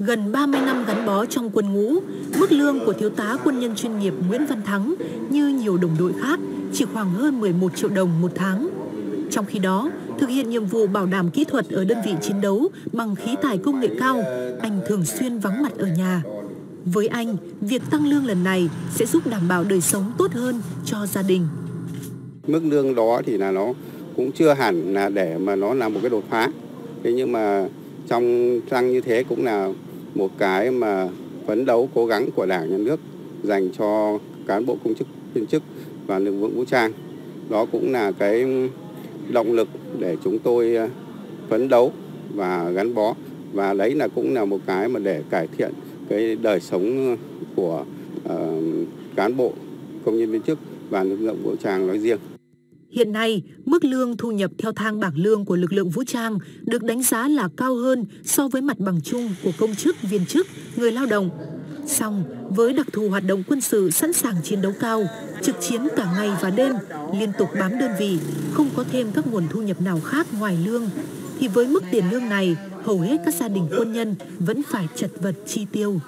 Gần 30 năm gắn bó trong quân ngũ, mức lương của thiếu tá quân nhân chuyên nghiệp Nguyễn Văn Thắng như nhiều đồng đội khác chỉ khoảng hơn 11 triệu đồng một tháng. Trong khi đó, thực hiện nhiệm vụ bảo đảm kỹ thuật ở đơn vị chiến đấu bằng khí tài công nghệ cao, anh thường xuyên vắng mặt ở nhà. Với anh, việc tăng lương lần này sẽ giúp đảm bảo đời sống tốt hơn cho gia đình. Mức lương đó thì là nó cũng chưa hẳn là để mà nó là một cái đột phá. Thế nhưng mà trong tăng như thế cũng là một cái mà phấn đấu cố gắng của Đảng nhà nước dành cho cán bộ công chức viên chức và lực lượng vũ trang. Đó cũng là cái động lực để chúng tôi ờ, phấn đấu và gắn bó và đấy là cũng là một cái mà để cải thiện cái đời sống của uh, cán bộ công nhân viên chức và lực lượng vũ trang nói riêng. Hiện nay, mức lương thu nhập theo thang bảng lương của lực lượng vũ trang được đánh giá là cao hơn so với mặt bằng chung của công chức, viên chức, người lao động. Song, với đặc thù hoạt động quân sự sẵn sàng chiến đấu cao, trực chiến cả ngày và đêm, liên tục bám đơn vị, không có thêm các nguồn thu nhập nào khác ngoài lương, thì với mức tiền lương này, hầu hết các gia đình quân nhân vẫn phải chật vật chi tiêu.